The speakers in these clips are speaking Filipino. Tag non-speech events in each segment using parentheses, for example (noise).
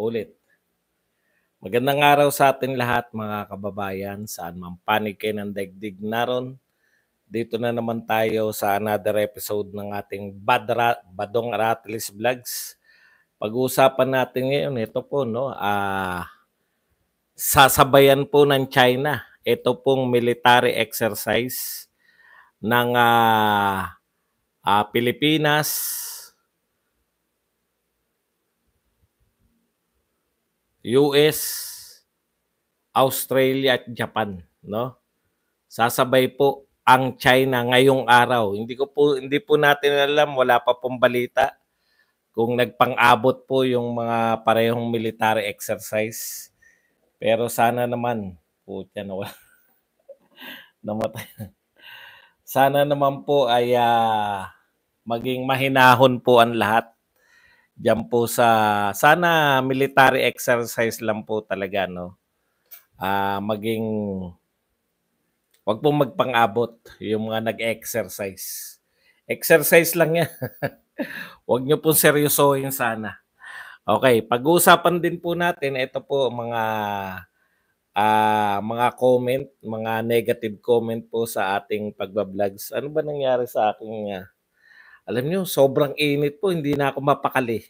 Ulit. Magandang araw sa atin lahat mga kababayan, saan man panig kayo ng daigdig naron. Dito na naman tayo sa another episode ng ating Badra, Badong Ratlis Vlogs. Pag-uusapan natin ngayon, ito po, no, ah, sasabayan po ng China. Ito pong military exercise ng ah, ah, Pilipinas, US, Australia at Japan, no? Sasabay po ang China ngayong araw. Hindi ko po hindi po natin alam, wala pa pong balita kung nagpang-abot po yung mga parehong military exercise. Pero sana naman, putya na. (laughs) Namatay. Sana naman po ay uh, maging mahinahon po ang lahat Diyan po sa sana military exercise lang po talaga no. Uh, maging wag pong magpang-abot yung mga nag-exercise. Exercise lang yan. (laughs) wag niyo pong seryosohin sana. Okay, pag-uusapan din po natin ito po mga uh, mga comment, mga negative comment po sa ating pagba-vlogs. Ano ba nangyari sa aking uh, alam niyo, sobrang init po, hindi na ako mapakali.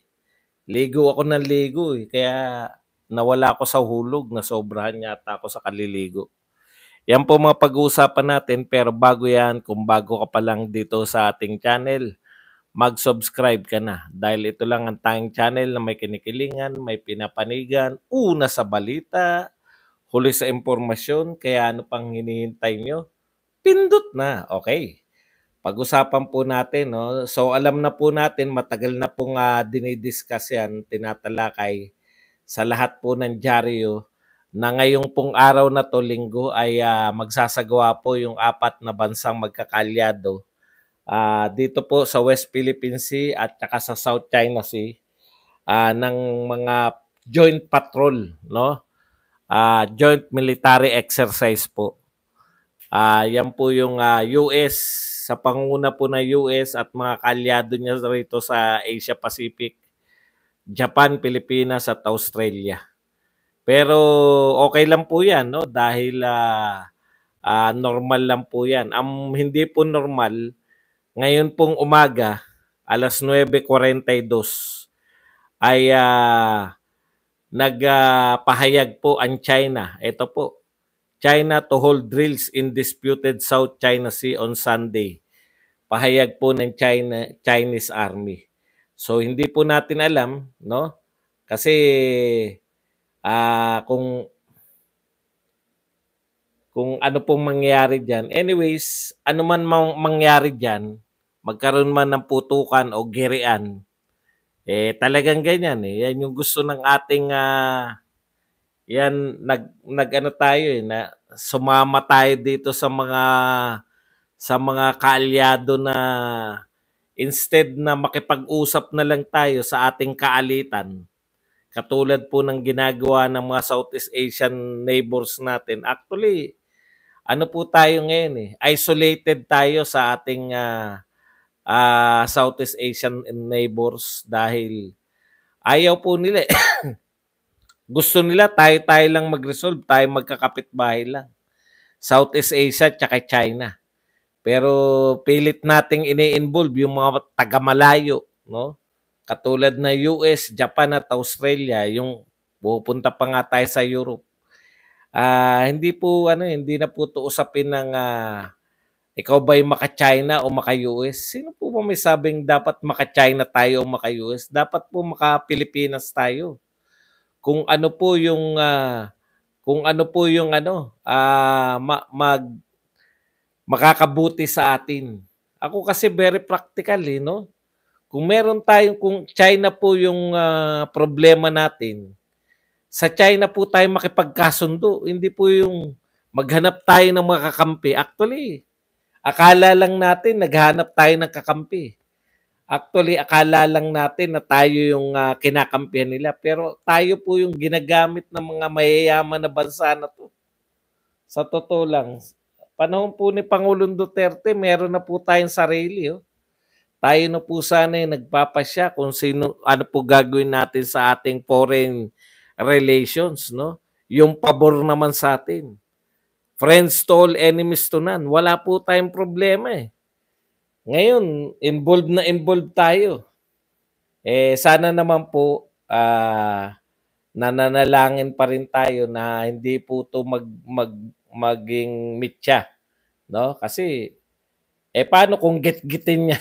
Ligo ako ng ligo eh, kaya nawala ako sa hulog, na sobrahan yata ako sa kaliligo. Yan po mga pag-uusapan natin, pero bago yan, kung bago ka pa lang dito sa ating channel, mag-subscribe ka na. Dahil ito lang ang tanging channel na may kinikilingan, may pinapanigan, una sa balita, huli sa impormasyon, kaya ano pang hinihintay nyo? Pindot na, okay. Pag-usapan po natin, no? So alam na po natin, matagal na pong uh, dinidiscuss yan, tinatalakay sa lahat po ng dyaryo na ngayong pong araw na to, linggo, ay uh, magsasagawa po yung apat na bansang magkakalyado uh, dito po sa West Philippine Sea at saka sa South China Sea uh, ng mga joint patrol, no? Uh, joint military exercise po. Uh, yan po yung uh, US sa panguna po ng US at mga kalyado niya rito sa Asia Pacific, Japan, Pilipinas at Australia. Pero okay lang po 'yan no dahil uh, uh, normal lang po 'yan. Ang hindi po normal ngayon pong umaga alas 9:42 ay uh, nagpahayag uh, po ang China. Ito po, China to hold drills in disputed South China Sea on Sunday. Pahayag po ng China Chinese Army. So hindi po natin alam, no? Kasi uh, kung kung ano pong mangyayari diyan. Anyways, ano man mang mangyari diyan, magkaroon man ng putukan o gerian, eh talagang ganyan eh. Yan yung gusto ng ating uh, yan nag nagano tayo eh na sumama tayo dito sa mga sa mga kaalyado na instead na makipag-usap na lang tayo sa ating kaalitan katulad po ng ginagawa ng mga Southeast Asian neighbors natin actually ano po tayo ngayon eh isolated tayo sa ating uh, uh, Southeast Asian neighbors dahil ayaw po nila eh. (coughs) Gusto nila tayo-tayo lang mag-resolve, tayo magkakapit-bahay lang. Southeast Asia tsaka China. Pero pilit nating ini-involve yung mga taga-malayo, no? Katulad na US, Japan at Australia, yung pupunta pa nga tayo sa Europe. Uh, hindi po ano, hindi na po to usapin ng uh, ikaw ba'y maka-China o maka-US? Sino po ba may sabing dapat maka-China tayo o maka-US? Dapat po maka-Pilipinas tayo kung ano po yung uh, kung ano po yung ano uh, ma- mag makakabuti sa atin. Ako kasi very practical eh, no? Kung meron tayong kung China po yung uh, problema natin, sa China po tayo makipagkasundo, hindi po yung maghanap tayo ng mga kakampi. Actually, akala lang natin naghanap tayo ng kakampi. Actually, akala lang natin na tayo yung uh, kinakampihan nila. Pero tayo po yung ginagamit ng mga mayayaman na bansa na to. Sa totoo lang, panahon po ni Pangulong Duterte, meron na po tayong sarili. Oh. Tayo na po sana yung nagpapasya kung sino, ano po gagawin natin sa ating foreign relations, no? Yung pabor naman sa atin. Friends to all, enemies to none. Wala po tayong problema eh. Ngayon, involved na involved tayo. Eh, sana naman po, uh, nananalangin pa rin tayo na hindi po to mag, mag, maging mitya. No? Kasi, eh paano kung git-gitin niya?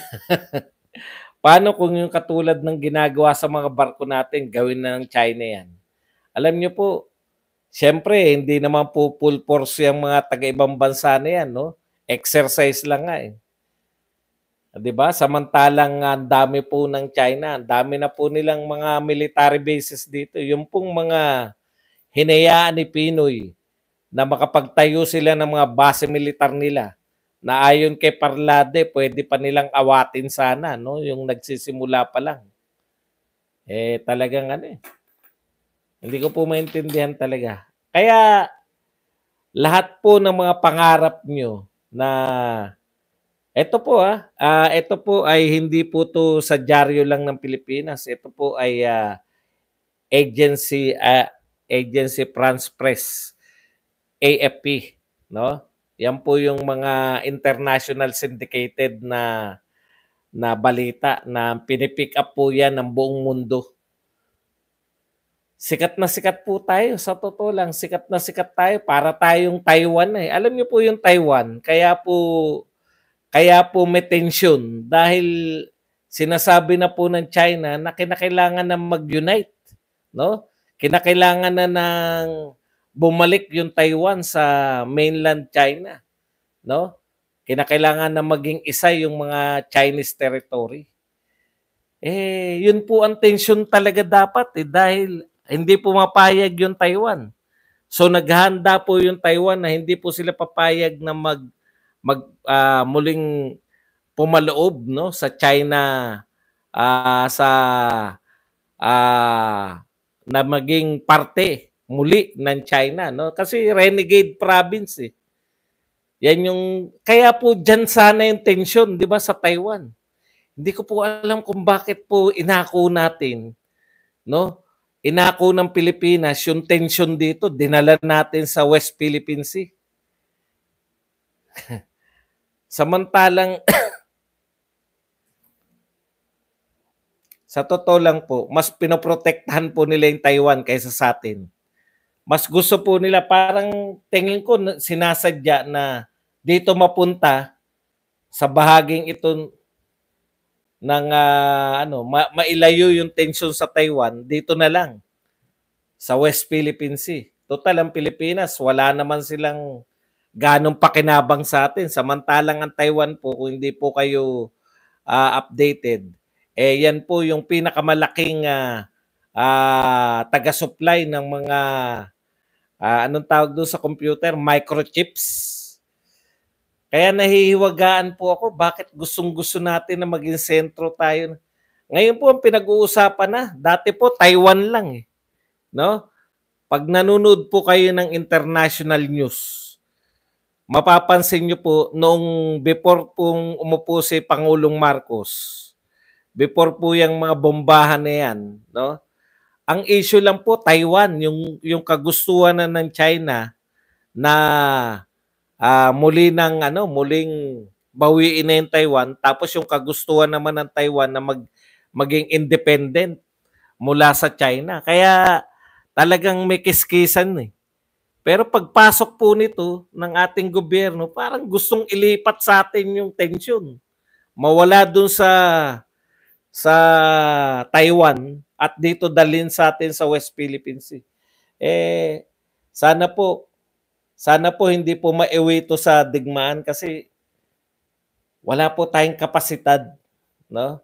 (laughs) paano kung yung katulad ng ginagawa sa mga barko natin, gawin na ng China yan? Alam niyo po, siyempre, hindi naman po full force yung mga taga-ibang bansa na yan. No? Exercise lang nga eh. 'Di ba? Samantalang ang dami po ng China, ang dami na po nilang mga military bases dito. Yung pong mga hinayaan ni Pinoy na makapagtayo sila ng mga base militar nila na ayon kay Parlade, pwede pa nilang awatin sana, no? Yung nagsisimula pa lang. Eh talagang ano eh. Hindi ko po maintindihan talaga. Kaya lahat po ng mga pangarap nyo na ito po ah, uh, ito po ay hindi po to sa dyaryo lang ng Pilipinas. Ito po ay uh, agency uh, agency France Press AFP, no? Yan po yung mga international syndicated na na balita na pinipick up po yan ng buong mundo. Sikat na sikat po tayo. Sa totoo lang, sikat na sikat tayo. Para tayong Taiwan eh. Alam niyo po yung Taiwan, kaya po kaya po may tension dahil sinasabi na po ng China na kinakailangan na mag-unite, no? Kinakailangan na ng bumalik yung Taiwan sa mainland China, no? Kinakailangan na maging isa yung mga Chinese territory. Eh, yun po ang tension talaga dapat eh dahil hindi pumapayag yung Taiwan. So naghahanda po yung Taiwan na hindi po sila papayag na mag mag uh, muling pumaloob no sa China uh, sa uh, na maging parte muli ng China no kasi renegade province eh. Yan yung kaya po diyan sana yung tension 'di ba sa Taiwan. Hindi ko po alam kung bakit po inako natin no inako ng Pilipinas yung tension dito dinala natin sa West Philippine Sea. (laughs) Samantalang sa totoo lang po, mas pinoprotektahan po nila yung Taiwan kaysa sa atin. Mas gusto po nila, parang tingin ko sinasadya na dito mapunta sa bahaging ito ng uh, ano, ma- mailayo yung tension sa Taiwan, dito na lang sa West Philippine Sea. Total ang Pilipinas, wala naman silang ganong pakinabang sa atin. Samantalang ang Taiwan po, kung hindi po kayo uh, updated, eh yan po yung pinakamalaking uh, uh, taga-supply ng mga uh, anong tawag doon sa computer, microchips. Kaya nahihiwagaan po ako bakit gustong-gusto natin na maging sentro tayo. Ngayon po ang pinag-uusapan na, dati po Taiwan lang eh. No? Pag nanonood po kayo ng international news, mapapansin nyo po, noong before pong umupo si Pangulong Marcos, before po yung mga bombahan na yan, no? Ang issue lang po, Taiwan, yung, yung kagustuhan na ng China na uh, muli ng ano, muling bawiin na yung Taiwan, tapos yung kagustuhan naman ng Taiwan na mag, maging independent mula sa China. Kaya talagang may kiskisan eh. Pero pagpasok po nito ng ating gobyerno, parang gustong ilipat sa atin yung tension. Mawala dun sa sa Taiwan at dito dalhin sa atin sa West Philippine Sea. Eh sana po sana po hindi po maiwi ito sa digmaan kasi wala po tayong kapasidad, no?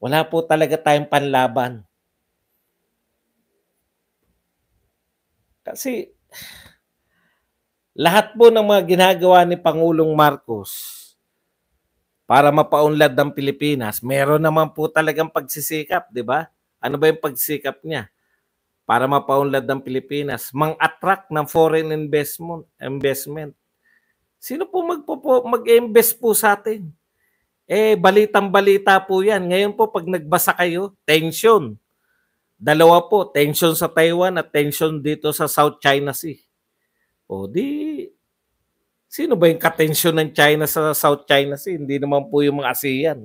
Wala po talaga tayong panlaban. Kasi lahat po ng mga ginagawa ni Pangulong Marcos para mapaunlad ng Pilipinas, meron naman po talagang pagsisikap, di ba? Ano ba yung pagsisikap niya? Para mapaunlad ng Pilipinas, mang-attract ng foreign investment, investment. Sino po magpo mag-invest po sa atin? Eh, balitang balita po yan. Ngayon po, pag nagbasa kayo, tension. Dalawa po, tension sa Taiwan at tension dito sa South China Sea. O di, sino ba yung katensyon ng China sa South China Sea? Hindi naman po yung mga ASEAN.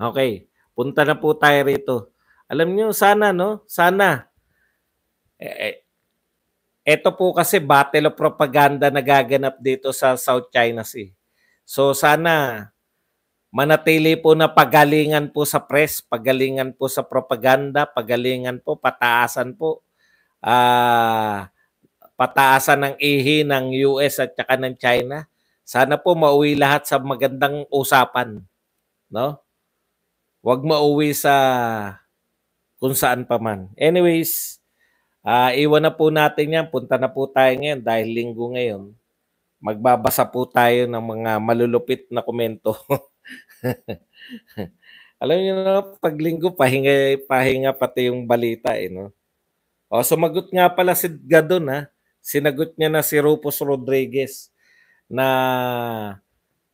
Okay, punta na po tayo rito. Alam niyo, sana, no? Sana. Eh, ito eh, po kasi battle of propaganda na gaganap dito sa South China Sea. So sana manatili po na pagalingan po sa press, pagalingan po sa propaganda, pagalingan po, pataasan po. Uh, pataasan ng ihi ng US at saka ng China. Sana po mauwi lahat sa magandang usapan. No? Huwag mauwi sa kung saan pa man. Anyways, uh, iwan na po natin yan. Punta na po tayo ngayon dahil linggo ngayon. Magbabasa po tayo ng mga malulupit na komento. (laughs) (laughs) Alam niyo na, pag linggo, pahinga, pahinga pati yung balita eh, no? O, sumagot nga pala si Gadon, ha? Sinagot niya na si Rufus Rodriguez na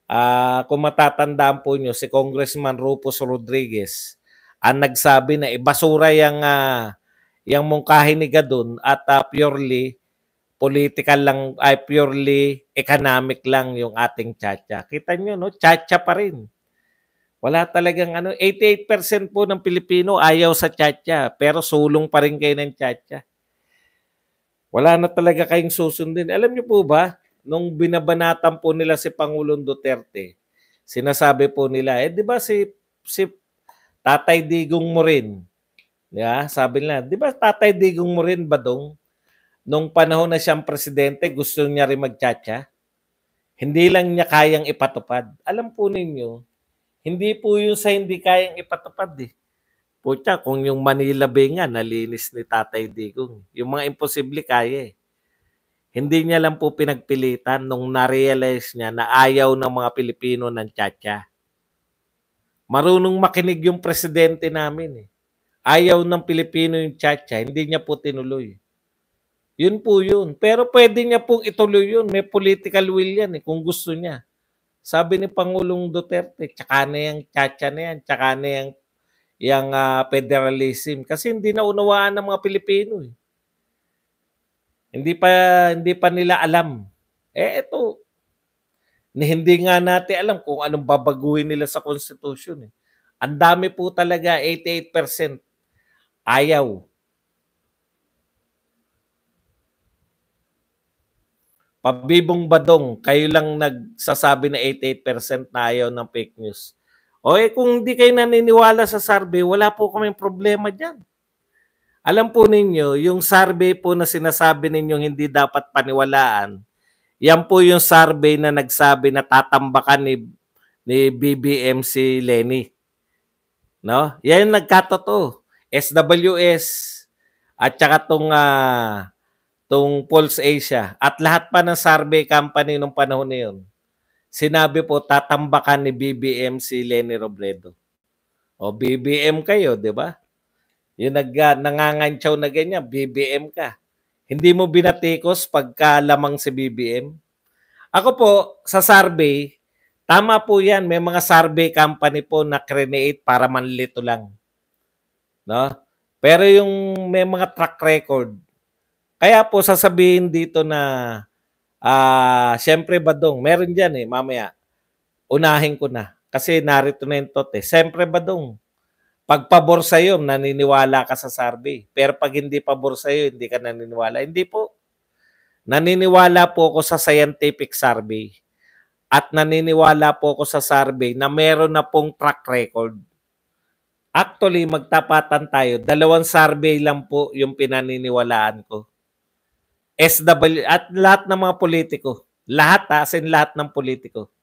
uh, kung matatandaan po nyo, si Congressman Rufus Rodriguez ang nagsabi na ibasura yung, uh, yung mungkahi ni Gadon at uh, purely political lang, ay purely economic lang yung ating chacha. Kita nyo, no? Chacha pa rin. Wala talagang ano, 88% po ng Pilipino ayaw sa chacha, pero sulong pa rin kayo ng chacha. Wala na talaga kayong susundin. Alam niyo po ba, nung binabanatan po nila si Pangulong Duterte, sinasabi po nila, eh di ba si si Tatay Digong mo rin, yeah, sabi nila, di ba Tatay Digong mo rin badong nung panahon na siyang presidente, gusto niya rin magchacha? Hindi lang niya kayang ipatupad. Alam po ninyo, hindi po yung sa hindi kayang ipatupad eh. Pucha, kung yung Manila Bay nga, nalinis ni Tatay Digong. Yung mga imposible kaya eh. Hindi niya lang po pinagpilitan nung na-realize niya na ayaw ng mga Pilipino ng tiyatya. Marunong makinig yung presidente namin eh. Ayaw ng Pilipino yung tiyatya, hindi niya po tinuloy. Yun po yun. Pero pwede niya pong ituloy yun. May political will yan eh, kung gusto niya. Sabi ni Pangulong Duterte, tsaka na yung tiyatya na yan, tsaka na yung, yung uh, federalism. Kasi hindi na unawaan ng mga Pilipino eh. Hindi pa hindi pa nila alam. Eh ito hindi nga natin alam kung anong babaguhin nila sa constitution eh. Ang dami po talaga 88% ayaw. Pabibong badong, kayo lang nagsasabi na 88% na ayaw ng fake news. O eh kung hindi kayo naniniwala sa survey, wala po kaming problema diyan. Alam po ninyo, yung survey po na sinasabi ninyong hindi dapat paniwalaan, yan po yung survey na nagsabi na tatambakan ni, ni BBM si Lenny. No? Yan yung nagkatotoo. SWS at saka tong, uh, tong Pulse Asia at lahat pa ng survey company nung panahon na yun. Sinabi po tatambakan ni BBM si Lenny Robredo. O BBM kayo, di ba? Yung nag, uh, nangangantsaw na ganyan, BBM ka. Hindi mo binatikos pagka lamang si BBM. Ako po, sa survey, tama po yan. May mga survey company po na create para manlito lang. No? Pero yung may mga track record, kaya po sasabihin dito na, ah, uh, syempre badong, meron dyan eh, mamaya, unahin ko na. Kasi narito na yung tot eh. Siyempre badong, pag pabor sa iyo, naniniwala ka sa survey. Pero pag hindi pabor sa iyo, hindi ka naniniwala. Hindi po. Naniniwala po ako sa scientific survey. At naniniwala po ako sa survey na meron na pong track record. Actually, magtapatan tayo. Dalawang survey lang po yung pinaniniwalaan ko. SW at lahat ng mga politiko. Lahat ha, as lahat ng politiko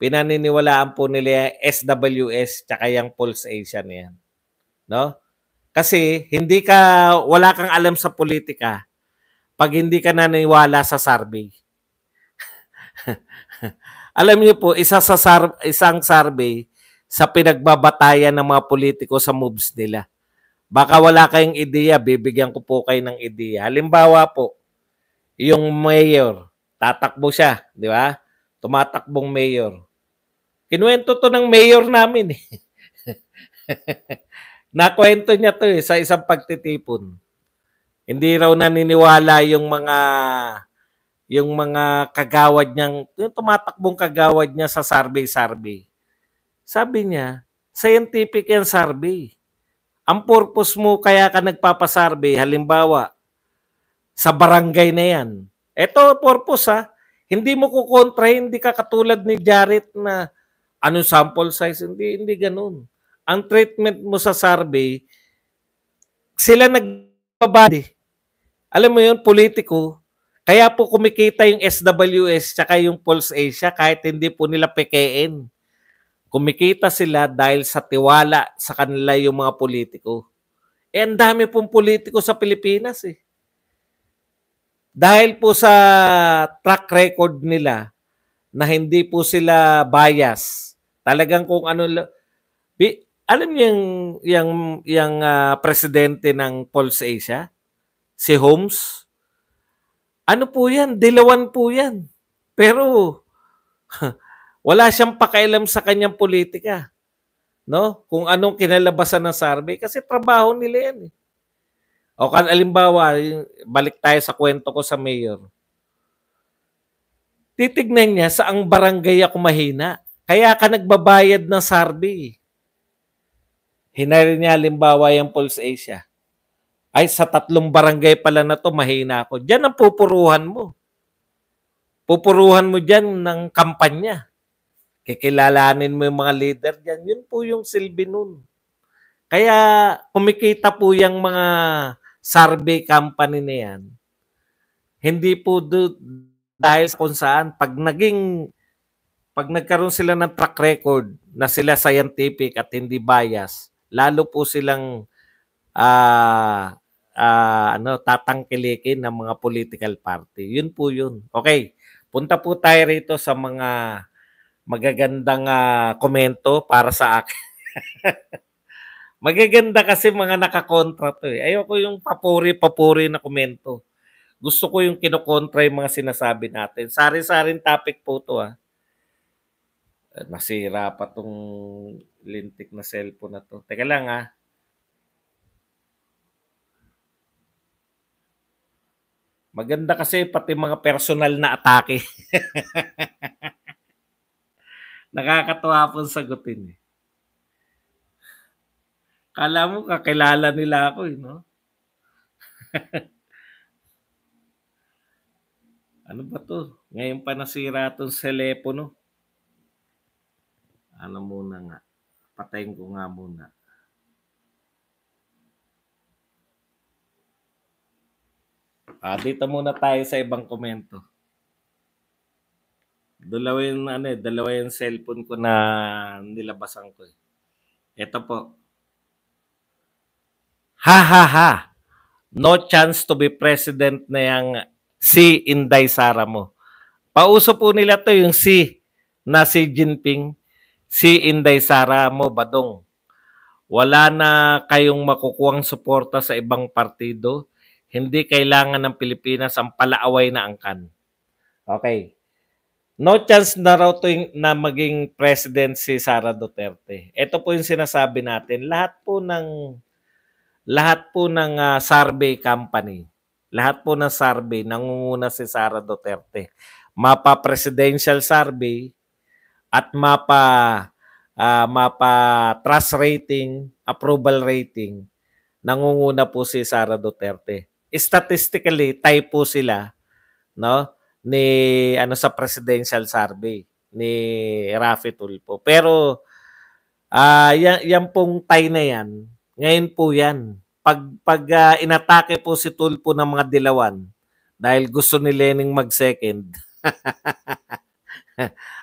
pinaniniwalaan po nila SWS tsaka yung Pulse Asia na yan. No? Kasi hindi ka, wala kang alam sa politika pag hindi ka naniniwala sa survey. (laughs) alam niyo po, isa sa sar- isang survey sa pinagbabatayan ng mga politiko sa moves nila. Baka wala kayong ideya, bibigyan ko po kayo ng ideya. Halimbawa po, yung mayor, tatakbo siya, di ba? Tumatakbong mayor Kinuwento to ng mayor namin eh. (laughs) Nakwento niya to eh, sa isang pagtitipon. Hindi raw naniniwala yung mga yung mga kagawad niyang, yung tumatakbong kagawad niya sa survey-survey. Sabi niya, scientific yan survey. Ang purpose mo kaya ka nagpapasarvey, halimbawa, sa barangay na yan. Ito purpose ha. Hindi mo kukontra, hindi ka katulad ni Jared na ano sample size, hindi hindi ganoon. Ang treatment mo sa survey, sila nagbabadi. Alam mo yun, politiko, kaya po kumikita yung SWS tsaka yung Pulse Asia kahit hindi po nila pekein. Kumikita sila dahil sa tiwala sa kanila yung mga politiko. Eh, ang dami pong politiko sa Pilipinas eh. Dahil po sa track record nila na hindi po sila bias. Talagang kung ano alam niyo yung yung yung uh, presidente ng Pulse Asia, si Holmes. Ano po 'yan? Dilawan po 'yan. Pero (laughs) wala siyang pakialam sa kanyang politika. No? Kung anong kinalabasan ng survey kasi trabaho nila 'yan eh. O kan alimbawa, balik tayo sa kwento ko sa mayor. Titignan niya sa ang barangay ako mahina. Kaya ka nagbabayad ng survey. Hinari niya halimbawa yung Pulse Asia. Ay, sa tatlong barangay pala na to, mahina ako. Diyan ang pupuruhan mo. Pupuruhan mo diyan ng kampanya. Kikilalanin mo yung mga leader diyan. Yun po yung silbi nun. Kaya kumikita po yung mga survey company na yan, hindi po do, dahil sa kung saan, pag naging, pag nagkaroon sila ng track record na sila scientific at hindi bias, lalo po silang uh, uh, ano, tatangkilikin ng mga political party. Yun po yun. Okay, punta po tayo rito sa mga magagandang uh, komento para sa akin. (laughs) Magaganda kasi mga nakakontra to eh. Ayoko yung papuri-papuri na komento. Gusto ko yung kinokontra yung mga sinasabi natin. Sari-saring topic po to ah. Eh, nasira pa tong lintik na cellphone na to. Teka lang ah. Maganda kasi pati mga personal na atake. (laughs) Nakakatuwa pong sagutin eh. Kala mo kakilala nila ako eh, no? (laughs) ano ba to? Ngayon pa nasira itong telepono. Ano muna nga? Patayin ko nga muna. Ah, dito muna tayo sa ibang komento. Dalawa yung, ano, eh, dalawa yung cellphone ko na nilabasan ko. Eh. Ito po. Ha ha ha. No chance to be president na yang si Inday Sara mo. Pauso po nila to yung si na si Jinping, si Inday Sara mo badong. Wala na kayong makukuhang suporta sa ibang partido. Hindi kailangan ng Pilipinas ang palaaway na angkan. Okay. No chance na raw to yung, na maging president si Sara Duterte. Ito po yung sinasabi natin. Lahat po ng lahat po ng uh, survey company, lahat po ng survey, nangunguna si Sara Duterte. Mapa presidential survey at mapa uh, mapa trust rating, approval rating, nangunguna po si Sara Duterte. Statistically, tie po sila no ni ano sa presidential survey ni Rafi Tulfo. Pero uh, yan, yan pong tie na yan, ngayon po yan. Pag, pag uh, inatake po si Tulpo ng mga dilawan dahil gusto ni Lening mag-second. (laughs)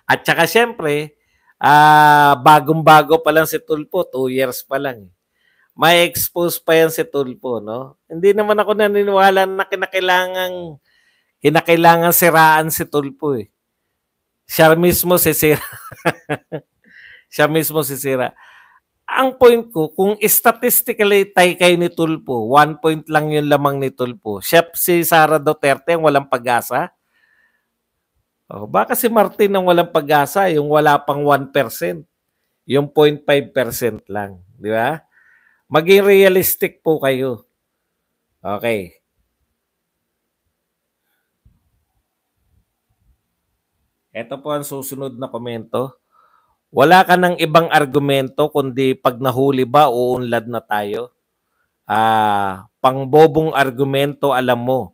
At saka siyempre, uh, bagong-bago pa lang si Tulpo, two years pa lang. May expose pa yan si Tulpo, no? Hindi naman ako naniniwala na kinakailangan kinakailangan siraan si Tulpo eh. Siya mismo sisira. (laughs) Siya mismo sisira ang point ko, kung statistically tay kay ni Tulpo, one point lang yung lamang ni Tulpo. Chef si Sara Duterte ang walang pag-asa. Oh, baka si Martin ang walang pag-asa, yung wala pang 1%. Yung 0.5% lang. Di ba? Maging realistic po kayo. Okay. Ito po ang susunod na komento. Wala ka ng ibang argumento kundi pag nahuli ba uunlad na tayo. Ah, pangbobong argumento alam mo.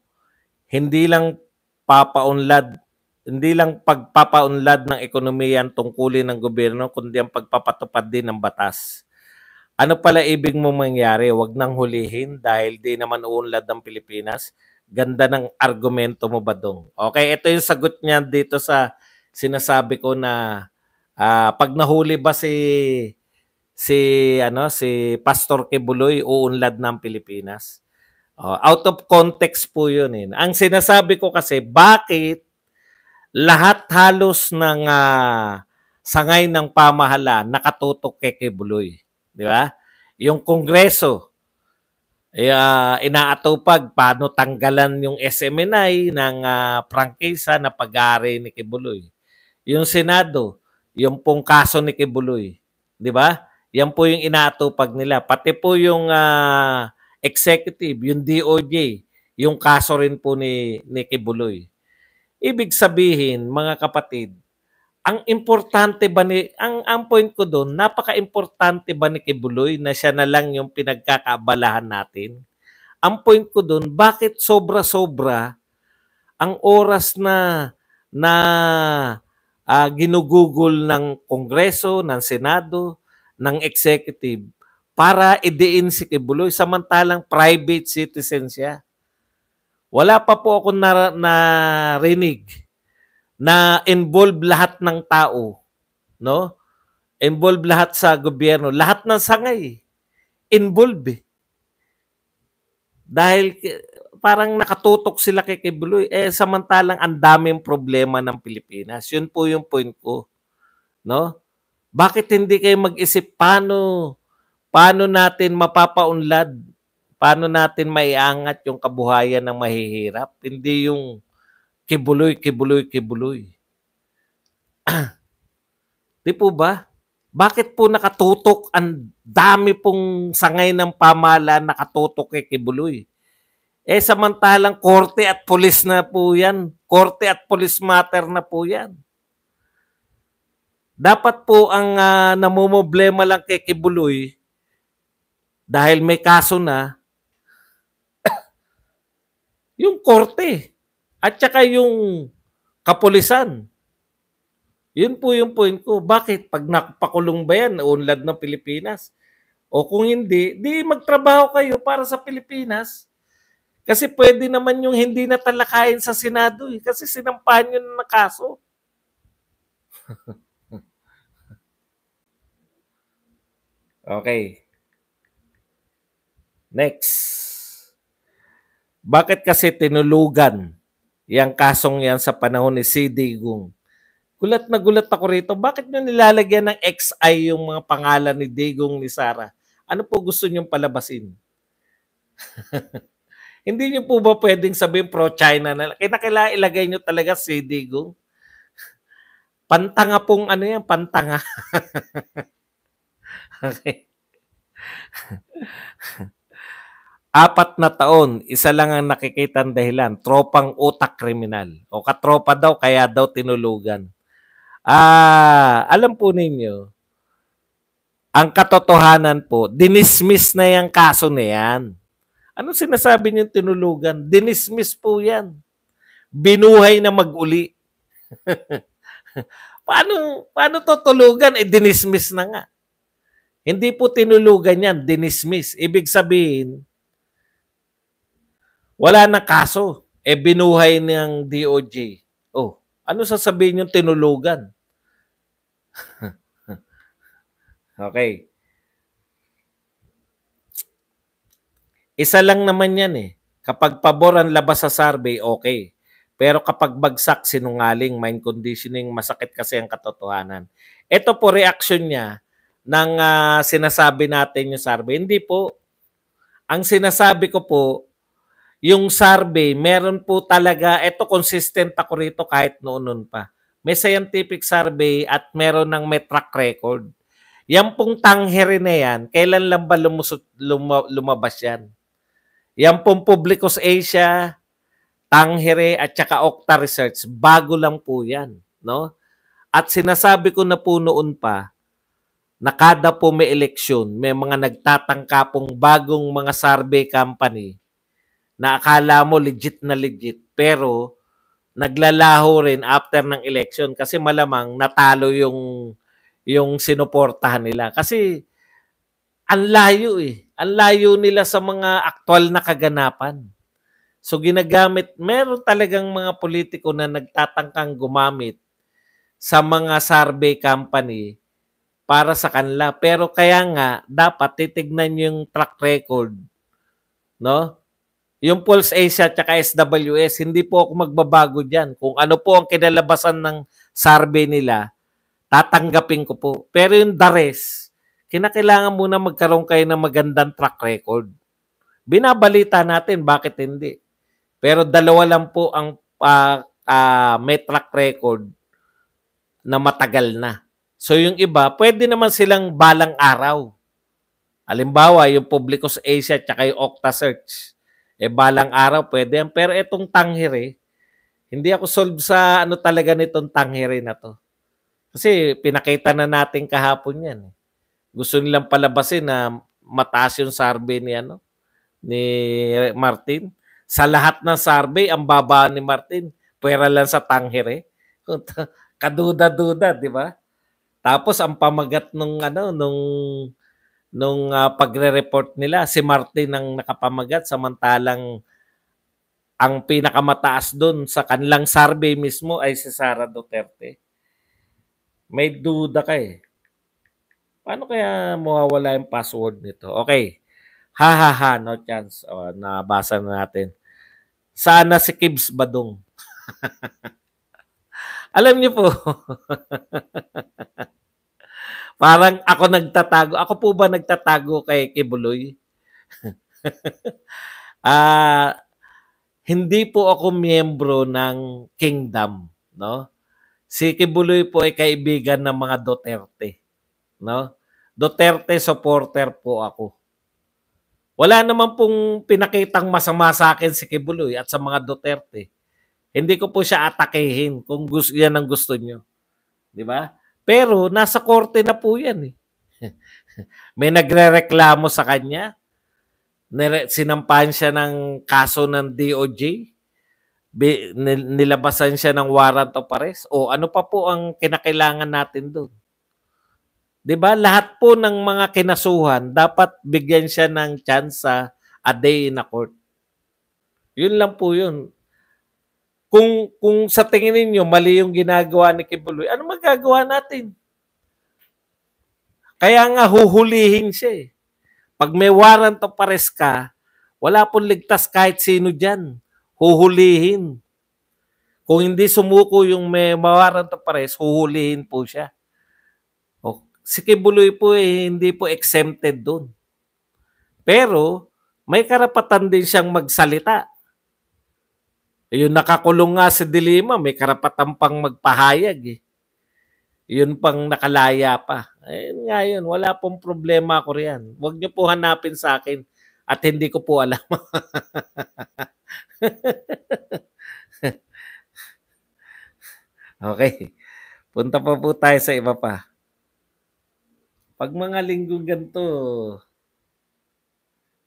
Hindi lang papaunlad, hindi lang pagpapaunlad ng ekonomiya ang tungkulin ng gobyerno kundi ang pagpapatupad din ng batas. Ano pala ibig mo mangyari? Huwag nang hulihin dahil di naman uunlad ng Pilipinas. Ganda ng argumento mo ba dong? Okay, ito yung sagot niya dito sa sinasabi ko na uh, pag nahuli ba si si ano si Pastor Kibuloy uunlad ng Pilipinas. Uh, out of context po 'yun eh. Ang sinasabi ko kasi bakit lahat halos ng uh, sangay ng pamahalaan nakatutok kay Kibuloy, di ba? Yung kongreso uh, inaatupag paano tanggalan yung SMNI ng uh, prangkisa na pag-aari ni Kibuloy. Yung Senado, yung pong kaso ni Kibuloy. Di ba? Yan po yung inaatupag nila. Pati po yung uh, executive, yung DOJ, yung kaso rin po ni, ni Kibuloy. Ibig sabihin, mga kapatid, ang importante ba ni, ang, ang point ko doon, napaka-importante ba ni Kibuloy na siya na lang yung pinagkakaabalahan natin? Ang point ko doon, bakit sobra-sobra ang oras na na uh, ginugugol ng Kongreso, ng Senado, ng Executive para idiin si Kibuloy samantalang private citizen siya. Wala pa po ako na, narinig na involved lahat ng tao, no? Involved lahat sa gobyerno, lahat ng sangay involved eh. Dahil parang nakatutok sila kay Kibuloy. Eh, samantalang ang daming problema ng Pilipinas. Yun po yung point ko. No? Bakit hindi kayo mag-isip paano, paano natin mapapaunlad? Paano natin maiangat yung kabuhayan ng mahihirap? Hindi yung kibuloy, kibuloy, kibuloy. (clears throat) Di po ba? Bakit po nakatutok ang dami pong sangay ng pamahalaan nakatutok kay Kibuloy? Eh samantalang korte at pulis na po yan. Korte at pulis matter na po yan. Dapat po ang uh, namumblema lang kay Kibuloy dahil may kaso na (coughs) yung korte at saka yung kapulisan. Yun po yung point ko. Bakit? Pag napakulong ba yan, unlad ng Pilipinas? O kung hindi, di magtrabaho kayo para sa Pilipinas kasi pwede naman yung hindi na talakayin sa Senado eh. Kasi sinampahan yun na kaso. (laughs) okay. Next. Bakit kasi tinulugan yung kasong yan sa panahon ni C. Digong? Gulat na gulat ako rito. Bakit nyo nilalagyan ng XI yung mga pangalan ni Digong ni Sara? Ano po gusto nyong palabasin? (laughs) Hindi niyo po ba pwedeng sabihin pro-China na Kaya kailangan ilagay niyo talaga si Digong. (laughs) Pantanga pong ano yan, pantanga. (laughs) okay. (laughs) Apat na taon, isa lang ang nakikita dahilan, tropang utak kriminal. O katropa daw, kaya daw tinulugan. Ah, alam po ninyo, ang katotohanan po, dinismiss na yung kaso na yan. Ano sinasabi niyong tinulugan? Dinismiss po yan. Binuhay na maguli. (laughs) paano, paano to tulugan? Eh, dinismiss na nga. Hindi po tinulugan yan, dinismiss. Ibig sabihin, wala na kaso. Eh, binuhay ng DOJ. Oh, ano sasabihin yung tinulugan? (laughs) okay. Isa lang naman yan eh. Kapag pabor ang labas sa survey, okay. Pero kapag bagsak, sinungaling, mind conditioning, masakit kasi ang katotohanan. Ito po reaction niya ng uh, sinasabi natin yung survey. Hindi po. Ang sinasabi ko po, yung survey, meron po talaga, ito consistent ako rito kahit noon pa. May scientific survey at meron ng may track record. Yan pong tanghere na yan, kailan lang ba lumusot, luma, lumabas yan? Yan pong Publicus Asia, Tanghere at saka Okta Research, bago lang po yan. No? At sinasabi ko na po noon pa, na kada po may eleksyon, may mga nagtatangka pong bagong mga survey company na akala mo legit na legit, pero naglalaho rin after ng election kasi malamang natalo yung yung sinuportahan nila. Kasi ang layo eh. Ang layo nila sa mga aktual na kaganapan. So ginagamit, meron talagang mga politiko na nagtatangkang gumamit sa mga survey company para sa kanila. Pero kaya nga, dapat titignan yung track record. No? Yung Pulse Asia at SWS, hindi po ako magbabago dyan. Kung ano po ang kinalabasan ng survey nila, tatanggapin ko po. Pero yung the rest, kinakailangan muna magkaroon kayo ng magandang track record. Binabalita natin, bakit hindi? Pero dalawa lang po ang uh, uh, may track record na matagal na. So yung iba, pwede naman silang balang araw. Halimbawa, yung Publicus Asia at yung Octa Search. Eh, balang araw, pwede yan. Pero itong tanghire, hindi ako solve sa ano talaga nitong tanghire na to. Kasi pinakita na natin kahapon yan. Eh. Gusto nilang palabasin na mataas yung survey ni, ano, ni Martin. Sa lahat ng survey, ang baba ni Martin, pwera lang sa tanghire. (laughs) Kaduda-duda, di ba? Tapos ang pamagat nung ano nung nung uh, pagre-report nila si Martin ang nakapamagat samantalang ang pinakamataas doon sa kanilang survey mismo ay si Sara Duterte may duda ka eh. Paano kaya mawawala yung password nito? Okay. Ha ha ha, no chance. O, nabasa na natin. Sana si Kibs Badong. (laughs) Alam niyo po, (laughs) parang ako nagtatago. Ako po ba nagtatago kay Kibuloy? (laughs) Ah, uh, hindi po ako miyembro ng kingdom, no? Si Kibuloy po ay kaibigan ng mga Duterte. No? Duterte supporter po ako. Wala naman pong pinakitang masama sa akin si Kibuloy at sa mga Duterte. Hindi ko po siya atakehin kung gusto, yan ang gusto nyo. Di ba? Pero nasa korte na po yan eh. (laughs) May nagre-reklamo sa kanya. Sinampahan siya ng kaso ng DOJ nilabasan siya ng warrant of arrest o ano pa po ang kinakailangan natin doon. 'Di ba? Lahat po ng mga kinasuhan dapat bigyan siya ng chance a day in a court. 'Yun lang po 'yun. Kung kung sa tingin niyo mali yung ginagawa ni Kibuloy, ano magagawa natin? Kaya nga huhulihin siya eh. Pag may warrant of arrest ka, wala pong ligtas kahit sino diyan huhulihin. Kung hindi sumuko yung may mawaran to pares, huhulihin po siya. Si Kibuloy po eh, hindi po exempted doon. Pero may karapatan din siyang magsalita. Yung nakakulong nga si Dilima, may karapatan pang magpahayag eh. Yun pang nakalaya pa. Ayun nga yun, wala pong problema ko riyan. Huwag niyo po hanapin sa akin at hindi ko po alam. (laughs) okay. Punta pa po tayo sa iba pa. Pag mga linggo ganito,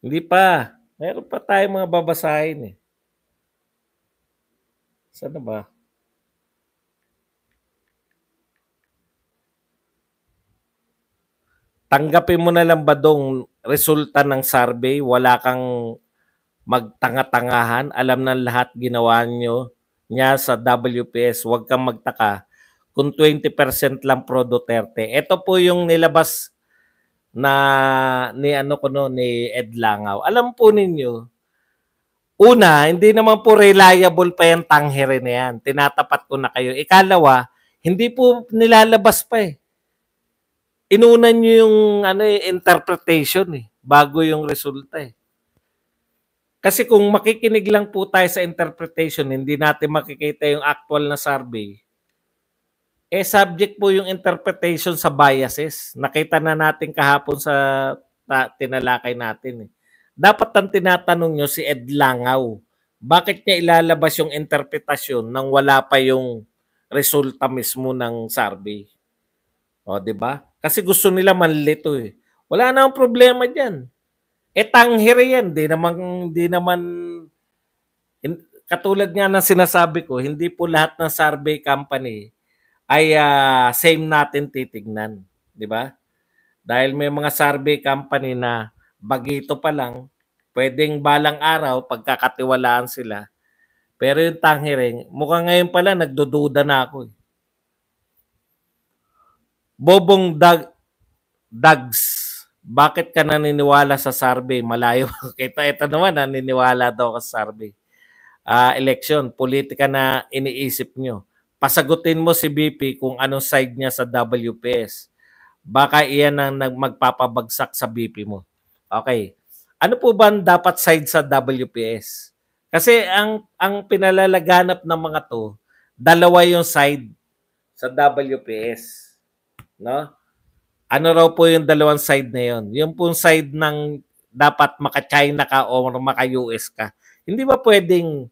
hindi pa. Meron pa tayo mga babasahin eh. Sana ba? Tanggapin mo na lang ba dong resulta ng survey? Wala kang magtanga-tangahan. Alam ng lahat ginawa nyo niya sa WPS. Huwag kang magtaka kung 20% lang pro Duterte. Ito po yung nilabas na ni ano ko no ni Ed Langaw. Alam po ninyo, una, hindi naman po reliable pa yung tanghere na yan. Tinatapat ko na kayo. Ikalawa, hindi po nilalabas pa eh. Inunan nyo yung ano, eh, interpretation eh, bago yung resulta eh. Kasi kung makikinig lang po tayo sa interpretation, hindi natin makikita yung actual na survey, eh subject po yung interpretation sa biases. Nakita na natin kahapon sa ta, tinalakay natin. Eh. Dapat ang tinatanong nyo si Ed Langaw. Bakit niya ilalabas yung interpretasyon nang wala pa yung resulta mismo ng survey? O, di ba? Kasi gusto nila manlito eh. Wala na ang problema diyan. Eh tanghiri yan, di naman di naman katulad nga ng sinasabi ko, hindi po lahat ng survey company ay uh, same natin titignan, di ba? Dahil may mga survey company na bagito pa lang, pwedeng balang araw pagkakatiwalaan sila. Pero yung tanghiring, mukhang ngayon pala nagdududa na ako. Eh. Bobong Dag Dags, bakit ka naniniwala sa survey? Malayo. (laughs) Kita ito naman, naniniwala daw ka sa survey uh, election, politika na iniisip nyo. Pasagutin mo si BP kung anong side niya sa WPS. Baka iyan ang magpapabagsak sa BP mo. Okay. Ano po ba ang dapat side sa WPS? Kasi ang ang pinalalaganap ng mga to, dalawa yung side sa WPS. No? Ano raw po yung dalawang side na yon? Yung pong side ng dapat maka-China ka o maka-US ka. Hindi ba pwedeng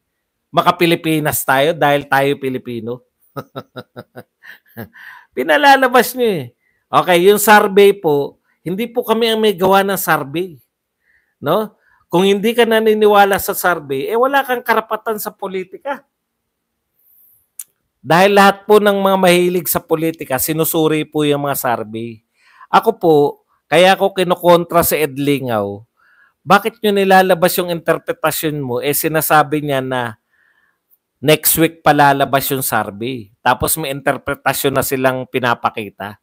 maka-Pilipinas tayo dahil tayo Pilipino. (laughs) Pinalalabas niyo eh. Okay, yung survey po, hindi po kami ang may gawa ng survey. No? Kung hindi ka naniniwala sa survey, eh wala kang karapatan sa politika. Dahil lahat po ng mga mahilig sa politika, sinusuri po yung mga survey. Ako po, kaya ako kinukontra si Ed Lingaw, bakit nyo nilalabas yung interpretasyon mo? Eh sinasabi niya na next week palalabas yung survey. Tapos may interpretasyon na silang pinapakita.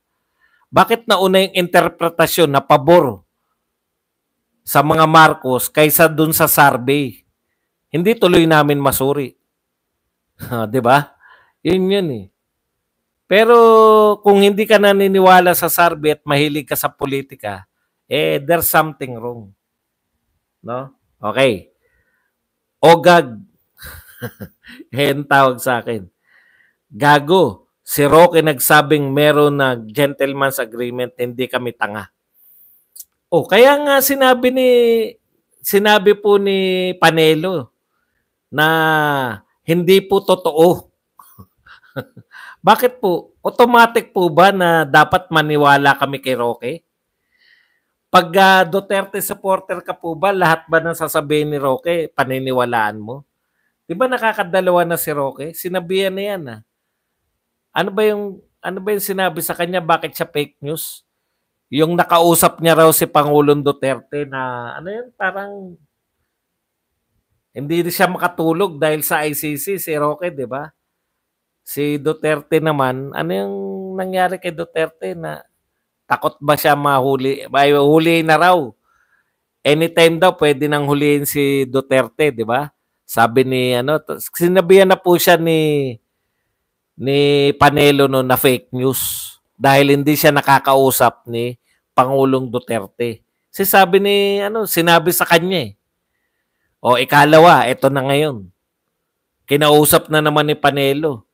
Bakit nauna yung interpretasyon na pabor sa mga Marcos kaysa dun sa survey? Hindi tuloy namin masuri. 'Di ba? Yun yun eh. Pero kung hindi ka naniniwala sa survey at mahilig ka sa politika, eh there's something wrong. No? Okay. Ogag (laughs) Yan tawag sa akin. Gago, si Roque nagsabing meron na gentleman's agreement, hindi kami tanga. Oh, kaya nga sinabi ni sinabi po ni Panelo na hindi po totoo. (laughs) Bakit po? Automatic po ba na dapat maniwala kami kay Roque? Pag uh, Duterte supporter ka po ba, lahat ba ng sasabihin ni Roque, paniniwalaan mo? Di ba nakakadalawa na si Roque? Sinabihan na yan ah. Ano ba yung ano ba yung sinabi sa kanya bakit siya fake news? Yung nakausap niya raw si Pangulong Duterte na ano yun parang hindi siya makatulog dahil sa ICC si Roque, di ba? Si Duterte naman, ano yung nangyari kay Duterte na takot ba siya mahuli? Ay, huli na raw. Anytime daw pwede nang huliin si Duterte, di ba? Sabi ni ano, sinabihan na po siya ni ni Panelo no na fake news dahil hindi siya nakakausap ni Pangulong Duterte. Si sabi ni ano, sinabi sa kanya eh. O ikalawa, ito na ngayon. Kinausap na naman ni Panelo.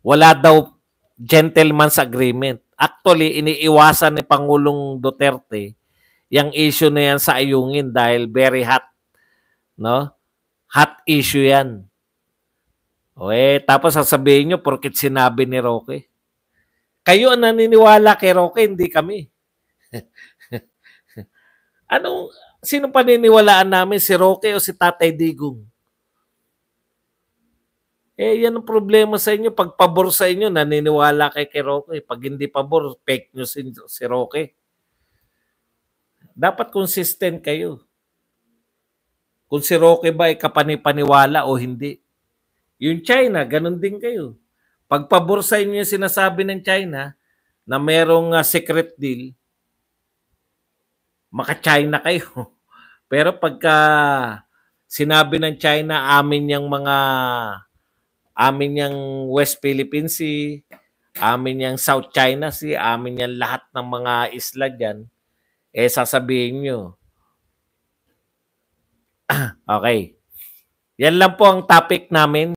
Wala daw gentleman's agreement. Actually, iniiwasan ni Pangulong Duterte yung issue na yan sa ayungin dahil very hot. No? Hot issue yan. O eh, tapos sasabihin nyo, porkit sinabi ni Roque. Kayo ang naniniwala kay Roque, hindi kami. (laughs) Anong, sino paniniwalaan namin? Si Roque o si Tatay Digong? Eh, yan ang problema sa inyo. Pag pabor sa inyo, naniniwala kay kay Roque. Pag hindi pabor, fake news si Roque. Dapat consistent kayo kung si Roque ba ay kapanipaniwala o hindi. Yung China, ganun din kayo. Pagpabor sa inyo yung sinasabi ng China na merong uh, secret deal, maka-China kayo. (laughs) Pero pagka sinabi ng China, amin yung mga amin yung West Philippine Sea, amin yung South China Sea, amin yung lahat ng mga isla dyan, eh sasabihin nyo, (coughs) okay. Yan lang po ang topic namin.